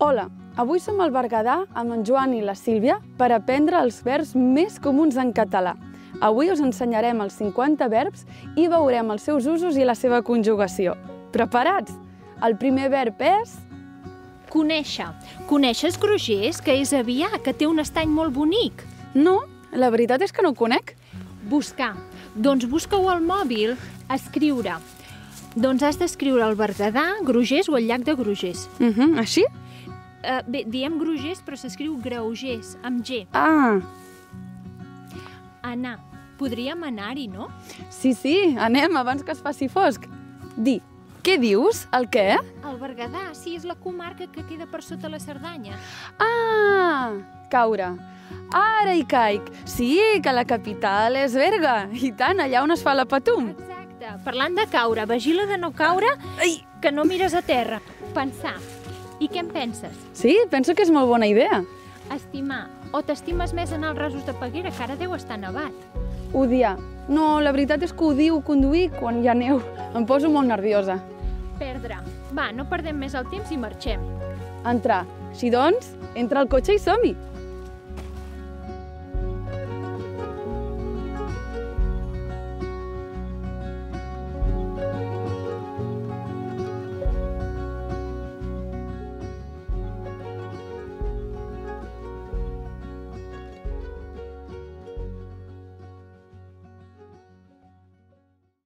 Hola, avui som al Berguedà amb en Joan i la Sílvia per aprendre els verbs més comuns en català. Avui us ensenyarem els 50 verbs i veurem els seus usos i la seva conjugació. Preparats? El primer verb és... Conèixer. Coneixes Grogers, que és avià, que té un estany molt bonic? No, la veritat és que no ho conec. Buscar. Doncs busca-ho al mòbil. Escriure. Doncs has d'escriure el Berguedà, Grogers o el llac de Grogers. Uh -huh, així? Uh, bé, diem Grogers, però s'escriu Graugers, amb G. Ah, Anar. Podríem anar-hi, no? sí, sí, anem abans que es faci fosc. Di, què dius? El què? El Berguedà, sí, és la comarca que queda per sota la Cerdanya. Ah, caure. Ara hi caic. Sí, que la capital és Berga. I tant, allà on es fa la patum. Exacte. Parlant de caure, vigila de no caure, Ai! que no mires a terra. Pensar. I què en penses? Sí, penso que és molt bona idea. Estimar. O t'estimes més en els rasos de Peguera, que ara deu estar nevat. Odiar. No, la veritat és que odio conduir quan hi ha neu. Em poso molt nerviosa. Perdre. Va, no perdem més el temps i marxem. Entrar. Així doncs, entra al cotxe i som-hi.